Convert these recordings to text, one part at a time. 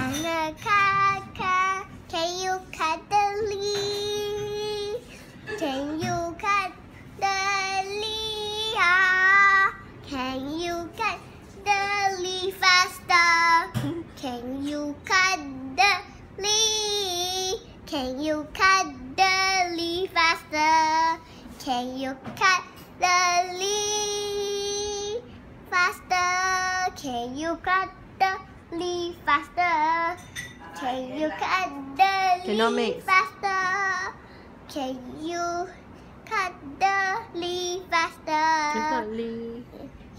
Anna cat, cat, can you cut the leaf? Can you cut the leaf? Can you cut the leaf faster? Can you cut the leaf? Can you cut the leaf faster? Can you cut the leaf faster? Can you cut the leaf faster? Can you cut the Cannot leaf mix. faster? Can you cut the leaf faster? Definitely.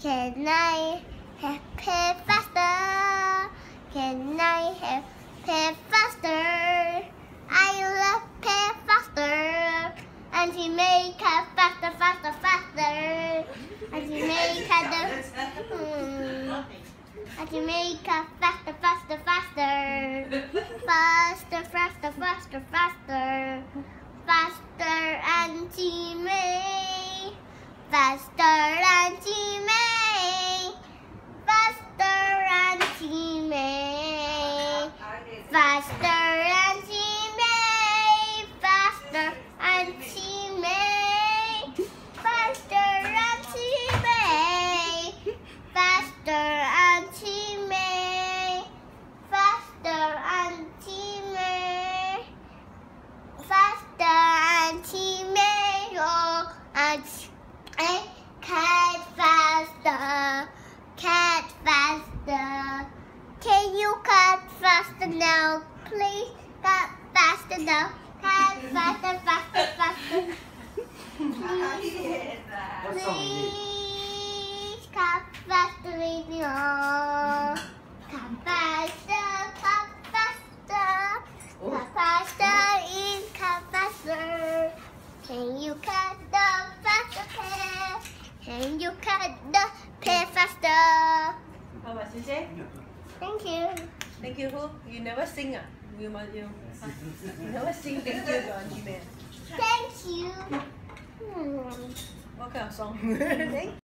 Can I have pay faster? Can I have pay faster? I love pay faster. And he make it faster, faster, faster. And he make it hmm. I can make her faster, faster, faster. Faster, faster, faster, faster. Faster and may. Faster and she may. Faster and she may. Faster and she may. Faster and she may. Faster and she may. Faster. Faster now, please? Cut faster now. Cut faster, faster, faster. Please cut faster, baby. Oh. Cut faster, cut faster. Cut faster, in cut faster. Can you cut the faster pair? Can you cut the pair faster? How about you say? Thank you. Thank you who? You never sing ah? You must you. huh? You never sing thank you to Auntie May. Thank you. Hmm. What kind of song? thank